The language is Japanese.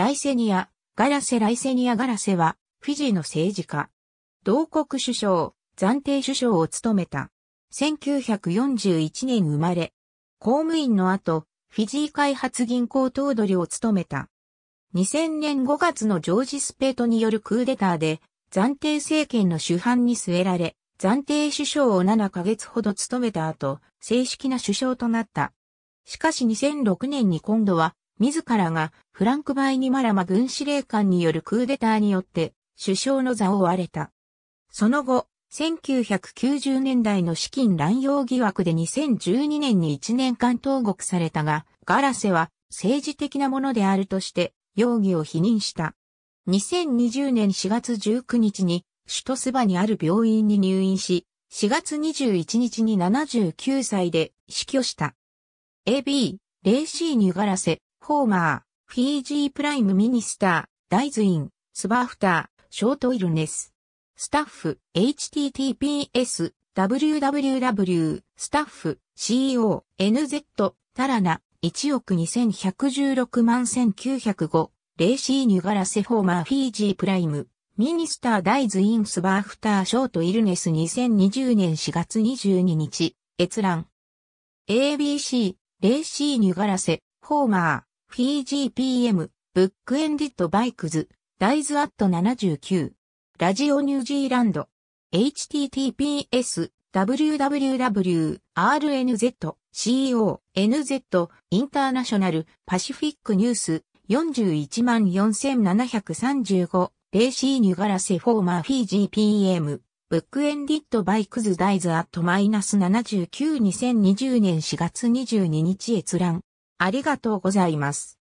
ライセニア、ガラセ・ライセニア・ガラセは、フィジーの政治家。同国首相、暫定首相を務めた。1941年生まれ。公務員の後、フィジー開発銀行頭取を務めた。2000年5月のジョージ・スペートによるクーデターで、暫定政権の主犯に据えられ、暫定首相を7ヶ月ほど務めた後、正式な首相となった。しかし2006年に今度は、自らがフランク・バイニマラマ軍司令官によるクーデターによって首相の座を追われた。その後、1990年代の資金乱用疑惑で2012年に1年間投獄されたが、ガラセは政治的なものであるとして容疑を否認した。2020年4月19日に首都スバにある病院に入院し、4月21日に79歳で死去した。AB、レーシーニュガラセ、フォーマー、フィージープライムミニスター、ダイズイン、スバーフター、ショートイルネス。スタッフ、https, www, スタッフ、co, nz, タラナ、1億2116万1905、レーシーニュガラセフォーマーフィージープライム。ミニスターダイズインスバーフターショートイルネス2020年4月22日、閲覧。ABC、レーシーニュガラセ、フォーマー、フィージー PM、ブックエンディットバイクズ、ダイズアット79。ラジオニュージーランド。https, www, rnz, co, nz, インターナショナル、パシフィックニュース、414,735。レーシーニュガラセフォーマーフィージー PM、ブックエンディットバイクズダイズアットマイナス79 2020年4月22日閲覧。ありがとうございます。